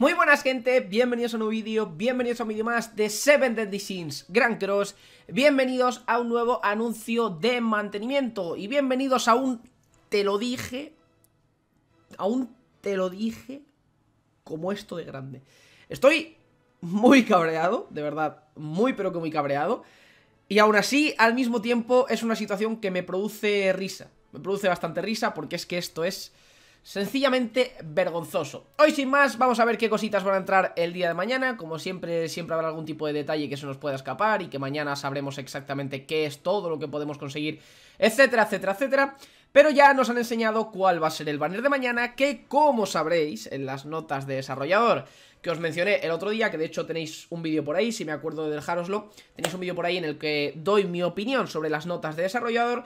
Muy buenas gente, bienvenidos a un nuevo vídeo, bienvenidos a un vídeo más de Seven Deadly Sins Grand Cross. Bienvenidos a un nuevo anuncio de mantenimiento. Y bienvenidos a un te lo dije A un te lo dije como esto de grande. Estoy muy cabreado, de verdad, muy pero que muy cabreado. Y aún así, al mismo tiempo, es una situación que me produce risa. Me produce bastante risa porque es que esto es Sencillamente vergonzoso. Hoy sin más vamos a ver qué cositas van a entrar el día de mañana. Como siempre, siempre habrá algún tipo de detalle que se nos pueda escapar Y que mañana sabremos exactamente qué es todo lo que podemos conseguir Etcétera, etcétera, etcétera. Pero ya nos han enseñado cuál va a ser el banner de mañana Que como sabréis en las notas de desarrollador que os mencioné el otro día, que de hecho tenéis un vídeo por ahí, si me acuerdo de dejároslo, tenéis un vídeo por ahí en el que doy mi opinión sobre las notas de desarrollador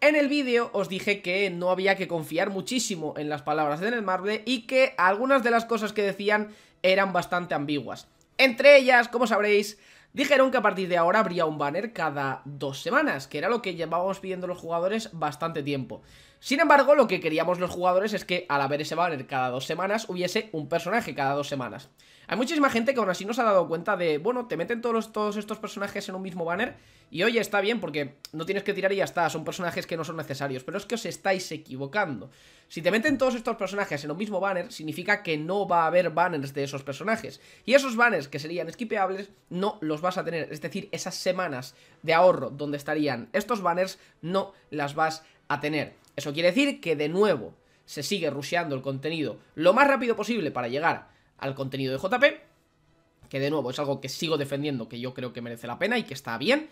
en el vídeo os dije que no había que confiar muchísimo en las palabras de Netmarble y que algunas de las cosas que decían eran bastante ambiguas. Entre ellas, como sabréis, dijeron que a partir de ahora habría un banner cada dos semanas, que era lo que llevábamos pidiendo los jugadores bastante tiempo. Sin embargo, lo que queríamos los jugadores es que al haber ese banner cada dos semanas, hubiese un personaje cada dos semanas. Hay muchísima gente que aún así no se ha dado cuenta de, bueno, te meten todos, todos estos personajes en un mismo banner y oye, está bien porque no tienes que tirar y ya está, son personajes que no son necesarios, pero es que os estáis equivocando. Si te meten todos estos personajes en un mismo banner, significa que no va a haber banners de esos personajes. Y esos banners que serían skipeables, no los vas a tener, es decir, esas semanas de ahorro donde estarían estos banners, no las vas a tener. Eso quiere decir que de nuevo se sigue rusheando el contenido lo más rápido posible para llegar al contenido de JP, que de nuevo es algo que sigo defendiendo, que yo creo que merece la pena y que está bien,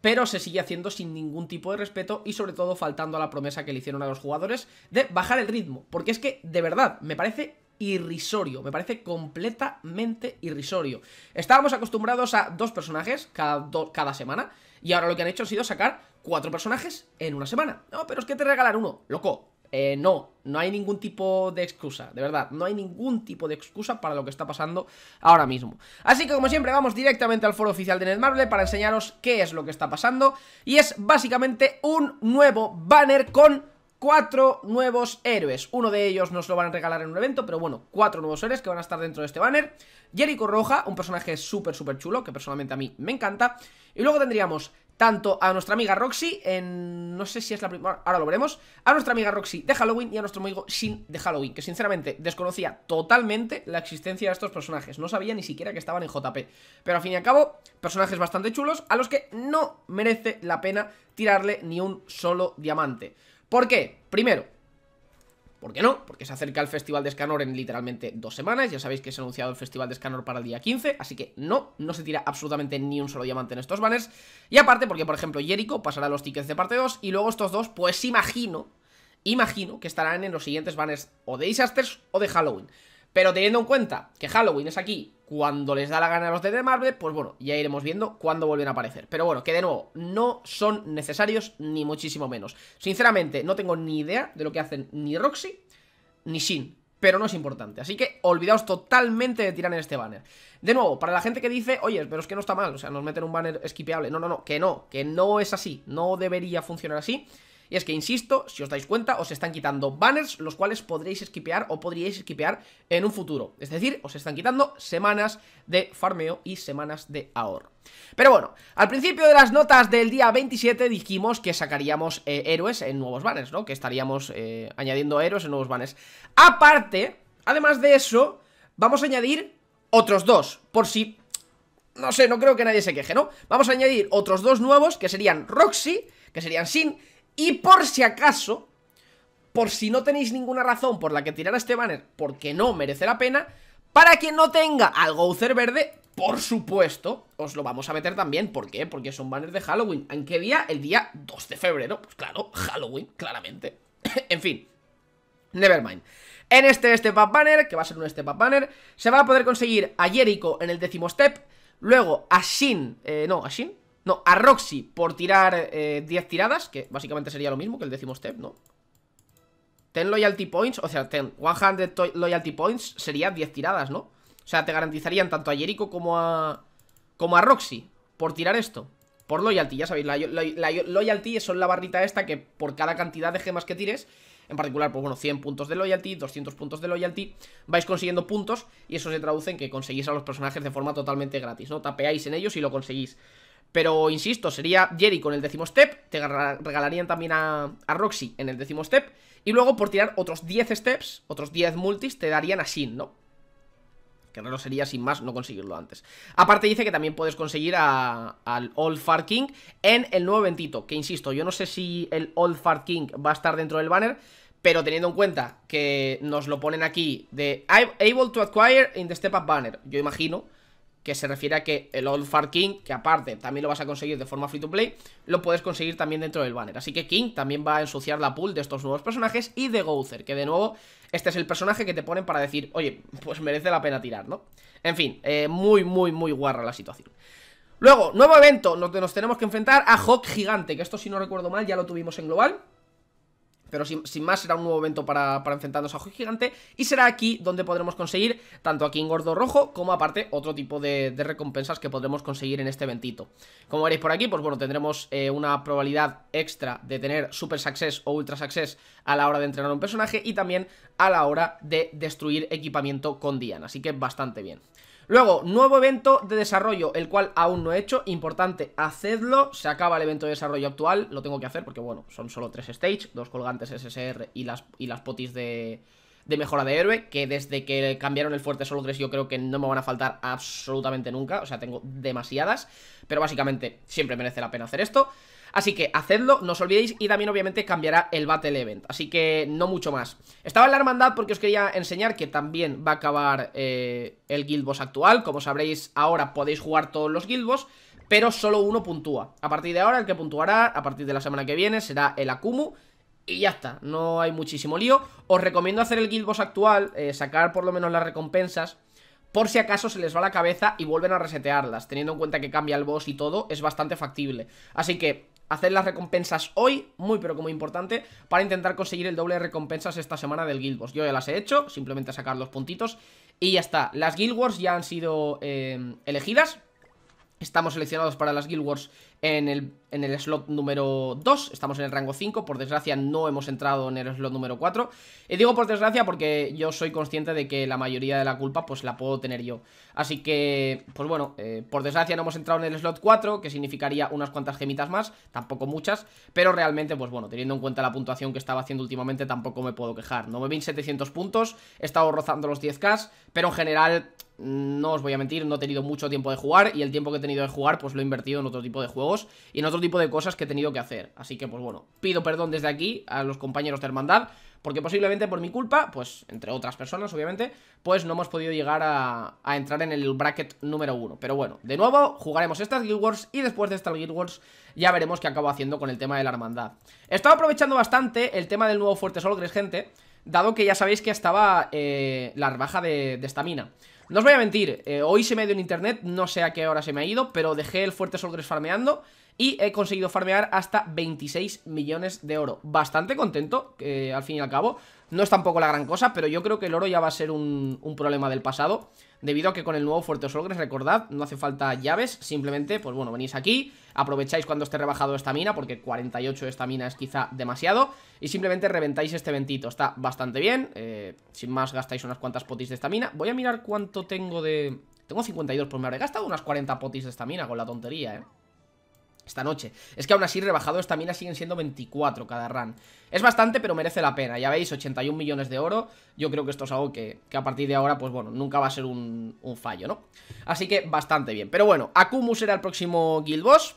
pero se sigue haciendo sin ningún tipo de respeto y sobre todo faltando a la promesa que le hicieron a los jugadores de bajar el ritmo, porque es que, de verdad, me parece irrisorio, me parece completamente irrisorio. Estábamos acostumbrados a dos personajes cada, cada semana y ahora lo que han hecho ha sido sacar cuatro personajes en una semana. No, pero es que te regalan uno, loco. Eh, no, no hay ningún tipo de excusa, de verdad, no hay ningún tipo de excusa para lo que está pasando ahora mismo. Así que como siempre vamos directamente al foro oficial de Netmarble para enseñaros qué es lo que está pasando y es básicamente un nuevo banner con cuatro nuevos héroes. Uno de ellos nos lo van a regalar en un evento, pero bueno, cuatro nuevos héroes que van a estar dentro de este banner. Jericho Roja, un personaje súper, súper chulo, que personalmente a mí me encanta. Y luego tendríamos tanto a nuestra amiga Roxy en... no sé si es la primera... ahora lo veremos a nuestra amiga Roxy de Halloween y a nuestro amigo Shin de Halloween que sinceramente desconocía totalmente la existencia de estos personajes no sabía ni siquiera que estaban en JP pero al fin y al cabo, personajes bastante chulos a los que no merece la pena tirarle ni un solo diamante ¿por qué? Primero, ¿Por qué no? Porque se acerca el Festival de Scanor en literalmente dos semanas Ya sabéis que se ha anunciado el Festival de Scanor para el día 15 Así que no, no se tira absolutamente ni un solo diamante en estos banners Y aparte porque, por ejemplo, Jericho pasará los tickets de parte 2 Y luego estos dos, pues imagino, imagino que estarán en los siguientes banners O de Disasters o de Halloween pero teniendo en cuenta que Halloween es aquí cuando les da la gana a los de The Marvel, pues bueno, ya iremos viendo cuándo vuelven a aparecer. Pero bueno, que de nuevo, no son necesarios ni muchísimo menos. Sinceramente, no tengo ni idea de lo que hacen ni Roxy ni Shin. Pero no es importante, así que olvidaos totalmente de tirar en este banner De nuevo, para la gente que dice, oye, pero es que no está mal, o sea, nos meten un banner esquipeable No, no, no, que no, que no es así, no debería funcionar así y es que, insisto, si os dais cuenta, os están quitando banners, los cuales podréis esquipear o podríais esquipear en un futuro. Es decir, os están quitando semanas de farmeo y semanas de ahorro. Pero bueno, al principio de las notas del día 27 dijimos que sacaríamos eh, héroes en nuevos banners, ¿no? Que estaríamos eh, añadiendo héroes en nuevos banners. Aparte, además de eso, vamos a añadir otros dos, por si... No sé, no creo que nadie se queje, ¿no? Vamos a añadir otros dos nuevos, que serían Roxy, que serían Sin y por si acaso, por si no tenéis ninguna razón por la que tirar este banner porque no merece la pena, para quien no tenga al Gouther verde, por supuesto, os lo vamos a meter también. ¿Por qué? Porque son banners de Halloween. ¿En qué día? El día 2 de febrero. Pues claro, Halloween, claramente. en fin, nevermind. En este Step Up Banner, que va a ser un Step Up Banner, se va a poder conseguir a Jericho en el décimo step, luego a Shin, eh, no, a Shin, no, a Roxy por tirar 10 eh, tiradas, que básicamente sería lo mismo que el décimo step, ¿no? 10 loyalty points, o sea, 100 loyalty points sería 10 tiradas, ¿no? O sea, te garantizarían tanto a Jericho como a como a Roxy por tirar esto. Por loyalty, ya sabéis, la, loyalty son la barrita esta que por cada cantidad de gemas que tires En particular, pues bueno, 100 puntos de loyalty, 200 puntos de loyalty Vais consiguiendo puntos y eso se traduce en que conseguís a los personajes de forma totalmente gratis, ¿no? Tapeáis en ellos y lo conseguís pero insisto, sería Jerry con el décimo step, te regalarían también a, a, Roxy en el décimo step, y luego por tirar otros 10 steps, otros 10 multis, te darían a Shin, ¿no? Que raro sería sin más no conseguirlo antes. Aparte dice que también puedes conseguir al Old Far King en el nuevo eventito, que insisto, yo no sé si el Old Far King va a estar dentro del banner, pero teniendo en cuenta que nos lo ponen aquí de Able to acquire in the step up banner, yo imagino que se refiere a que el Old Far King, que aparte también lo vas a conseguir de forma free to play, lo puedes conseguir también dentro del banner. Así que King también va a ensuciar la pool de estos nuevos personajes y de Gouther, que de nuevo este es el personaje que te ponen para decir, oye, pues merece la pena tirar, ¿no? En fin, eh, muy, muy, muy guarra la situación. Luego, nuevo evento, donde nos tenemos que enfrentar a Hawk Gigante, que esto si no recuerdo mal ya lo tuvimos en global. Pero sin, más será un nuevo evento para, enfrentarnos a Juego Gigante Y será aquí donde podremos conseguir tanto a King Gordo Rojo Como aparte otro tipo de, recompensas que podremos conseguir en este eventito. Como veréis por aquí, pues bueno, tendremos eh, una probabilidad extra de tener Super Success o Ultra Success A la hora de entrenar un personaje Y también a la hora de destruir equipamiento con Diana Así que bastante bien. Luego, nuevo evento de desarrollo, el cual aún no he hecho, importante, hacedlo, se acaba el evento de desarrollo actual, lo tengo que hacer porque bueno, son solo tres stage, dos colgantes SSR y las, y las potis de, de mejora de héroe, que desde que cambiaron el fuerte solo 3 yo creo que no me van a faltar absolutamente nunca, o sea, tengo demasiadas, pero básicamente siempre merece la pena hacer esto. Así que hacedlo, no os olvidéis Y también obviamente cambiará el Battle Event. Así que no mucho más. Estaba en la hermandad porque os quería enseñar que también va a acabar eh, el Guild Boss actual. Como sabréis, ahora podéis jugar todos los Guild Boss Pero solo uno puntúa. A partir de ahora el que puntuará, a partir de la semana que viene, será el Akumu y ya está, no hay muchísimo lío Os recomiendo hacer el Guild Boss actual eh, Sacar por lo menos las recompensas por si acaso se les va la cabeza y vuelven a resetearlas Teniendo en cuenta que cambia el boss y todo, es bastante factible Así que hacer las recompensas hoy, muy pero como importante, para intentar conseguir el doble de recompensas esta semana del Guild Wars. Yo ya las he hecho, simplemente sacar los puntitos y ya está. Las Guild Wars ya han sido eh, elegidas, estamos seleccionados para las Guild Wars en el, en el slot número 2, estamos en el rango 5, por desgracia no hemos entrado en el slot número 4 Y digo por desgracia porque yo soy consciente de que la mayoría de la culpa pues la puedo tener yo. Así que, pues bueno, eh, por desgracia no hemos entrado en el slot 4, que significaría unas cuantas gemitas más, tampoco muchas Pero realmente, pues bueno, teniendo en cuenta la puntuación que estaba haciendo últimamente tampoco me puedo quejar. 9.700 puntos, he estado rozando los 10k, pero en general no os voy a mentir, no he tenido mucho tiempo de jugar y el tiempo que he tenido de jugar pues lo he invertido en otro tipo de juegos y en otro tipo de cosas que he tenido que hacer. Así que pues bueno, pido perdón desde aquí a los compañeros de hermandad porque posiblemente por mi culpa, pues entre otras personas obviamente, pues no hemos podido llegar a, entrar en el bracket número uno. Pero bueno, de nuevo jugaremos estas Guild Wars y después de estas Guild Wars ya veremos qué acabo haciendo con el tema de la hermandad. He estado aprovechando bastante el tema del nuevo Fuerte Solgres, gente, dado que ya sabéis que estaba eh, la rebaja de estamina. No os voy a mentir, eh, hoy se me ido en internet, no sé a qué hora se me ha ido, pero dejé el Fuerte Solgres farmeando y he conseguido farmear hasta 26 millones de oro. Bastante contento, al fin y al cabo. No es tampoco la gran cosa, pero yo creo que el oro ya va a ser un, problema del pasado Debido a que con el nuevo Fuerte Solgres, recordad, no hace falta llaves Simplemente, pues bueno, venís aquí Aprovecháis cuando esté rebajado esta mina Porque 48 de esta mina es quizá demasiado Y simplemente reventáis este ventito. Está bastante bien eh, Sin más gastáis unas cuantas potis de esta mina. Voy a mirar cuánto tengo de... Tengo 52, pues me habré gastado unas 40 potis de esta mina Con la tontería, eh esta noche. Es que aún así rebajado esta mina siguen siendo 24 cada run. Es bastante, pero merece la pena. Ya veis, 81 millones de oro. Yo creo que esto es algo que, a partir de ahora, pues bueno, nunca va a ser un, un fallo, ¿no? Así que bastante bien. Pero bueno, Akumu será el próximo Guild Boss.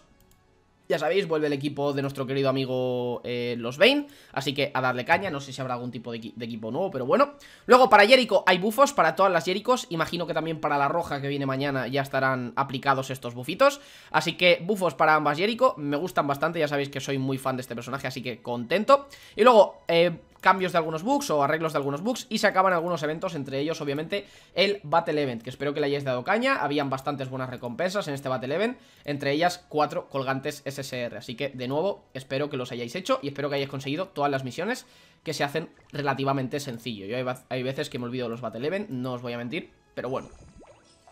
Ya sabéis, vuelve el equipo de nuestro querido amigo eh, Los Bane Así que a darle caña, no sé si habrá algún tipo de, equipo nuevo, pero bueno. Luego para Jericho hay bufos para todas las Jericos Imagino que también para la roja que viene mañana ya estarán aplicados estos bufitos. Así que bufos para ambas Jericho, me gustan bastante Ya sabéis que soy muy fan de este personaje, así que contento. Y luego, eh, cambios de algunos bugs o arreglos de algunos bugs y se acaban algunos eventos, entre ellos obviamente el Battle Event, que espero que le hayáis dado caña, habían bastantes buenas recompensas en este Battle Event, entre ellas cuatro colgantes SSR, así que de nuevo espero que los hayáis hecho y espero que hayáis conseguido todas las misiones que se hacen relativamente sencillo, yo hay, veces que me olvido los Battle Event, no os voy a mentir, pero bueno.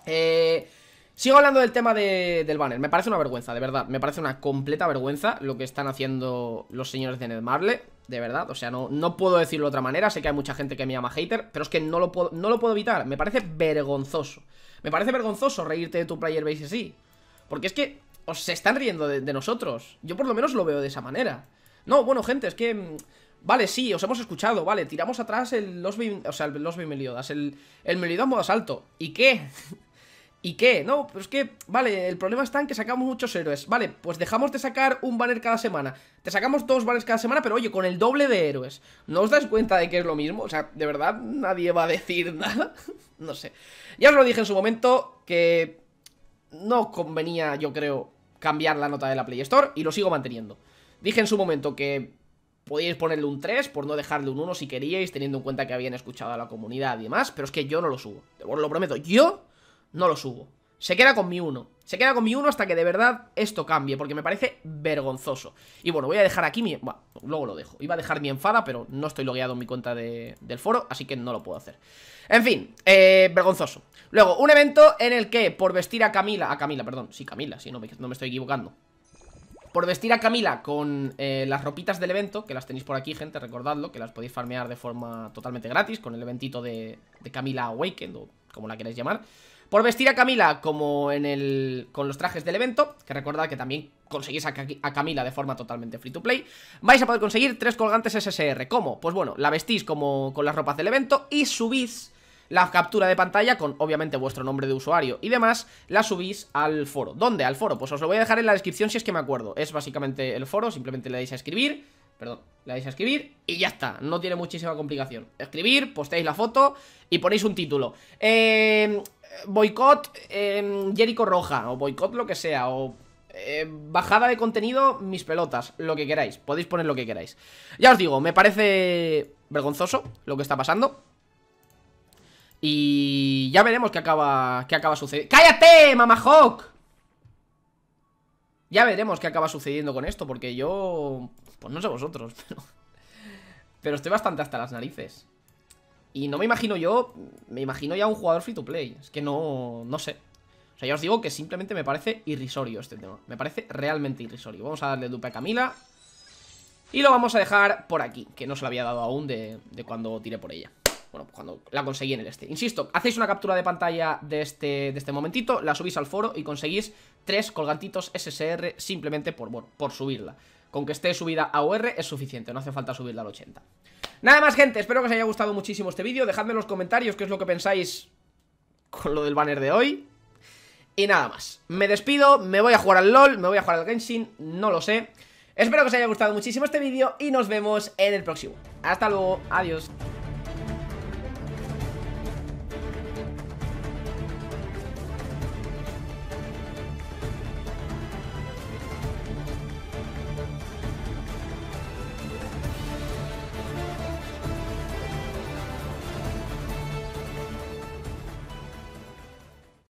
Eh... Sigo hablando del tema del banner. Me parece una vergüenza, de verdad. Me parece una completa vergüenza lo que están haciendo los señores de Netmarble. De verdad. O sea, no, no puedo decirlo de otra manera. Sé que hay mucha gente que me llama hater, pero es que no lo puedo, no lo puedo evitar. Me parece vergonzoso. Me parece vergonzoso reírte de tu player base así. Porque es que os se están riendo de, nosotros. Yo por lo menos lo veo de esa manera. No, bueno, gente, es que... Mm, vale, sí, os hemos escuchado, vale, tiramos atrás el los o sea, el los Meliodas, el, el Meliodas modo asalto. ¿Y qué? ¿Y qué? No, pero es que, vale, el problema está en que sacamos muchos héroes Vale, pues dejamos de sacar un banner cada semana Te sacamos dos banners cada semana, pero oye, con el doble de héroes ¿No os dais cuenta de que es lo mismo? O sea, de verdad, nadie va a decir nada No sé Ya os lo dije en su momento que no convenía, yo creo, cambiar la nota de la Play Store Y lo sigo manteniendo Dije en su momento que podíais ponerle un 3 por no dejarle un 1 si queríais Teniendo en cuenta que habían escuchado a la comunidad y demás Pero es que yo no lo subo, os lo prometo Yo no lo subo. Se queda con mi 1. Se queda con mi 1 hasta que de verdad esto cambie, porque me parece vergonzoso. Y bueno, voy a dejar aquí mi... Bueno, luego lo dejo. Iba a dejar mi enfada, pero no estoy logueado en mi cuenta del foro, así que no lo puedo hacer. En fin, eh, vergonzoso. Luego, un evento en el que por vestir a Camila... A Camila, perdón. Sí, Camila, sí, no me, no me estoy equivocando. Por vestir a Camila con eh, las ropitas del evento, que las tenéis por aquí, gente, recordadlo, que las podéis farmear de forma totalmente gratis, con el eventito de, de Camila Awakened, o como la queráis llamar. Por vestir a Camila como en el con los trajes del evento, que recordad que también conseguís a, Camila de forma totalmente free to play, vais a poder conseguir tres colgantes SSR. ¿Cómo? Pues bueno, la vestís como con las ropas del evento y subís la captura de pantalla con obviamente vuestro nombre de usuario y demás, la subís al foro. ¿Dónde? Al foro. Pues os lo voy a dejar en la descripción si es que me acuerdo. Es básicamente el foro, simplemente le dais a escribir, perdón, le dais a escribir y ya está, no tiene muchísima complicación. Escribir, postéis la foto y ponéis un título. Eh, boicot eh, Jericho Roja, o boicot lo que sea, o eh, bajada de contenido, mis pelotas, lo que queráis, podéis poner lo que queráis. Ya os digo, me parece vergonzoso lo que está pasando. Y ya veremos qué acaba, qué acaba sucediendo. ¡Cállate, mamahawk! Ya veremos qué acaba sucediendo con esto, porque yo... Pues no sé vosotros, pero... Pero estoy bastante hasta las narices. Y no me imagino yo, me imagino ya un jugador free to play. Es que no, no sé. O sea, ya os digo que simplemente me parece irrisorio este tema. Me parece realmente irrisorio. Vamos a darle dupe a Camila. Y lo vamos a dejar por aquí, que no se lo había dado aún de, cuando tiré por ella. Bueno, cuando la conseguí en el este. Insisto, hacéis una captura de pantalla de este, de este momentito, la subís al foro y conseguís tres colgantitos SSR simplemente por, por subirla. Con que esté subida a OR es suficiente, no hace falta subirla al 80. Nada más, gente, espero que os haya gustado muchísimo este vídeo. Dejadme en los comentarios qué es lo que pensáis con lo del banner de hoy. Y nada más, me despido, me voy a jugar al LoL, me voy a jugar al Genshin, no lo sé. Espero que os haya gustado muchísimo este vídeo y nos vemos en el próximo. Hasta luego, adiós